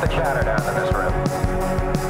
the chatter down in this room.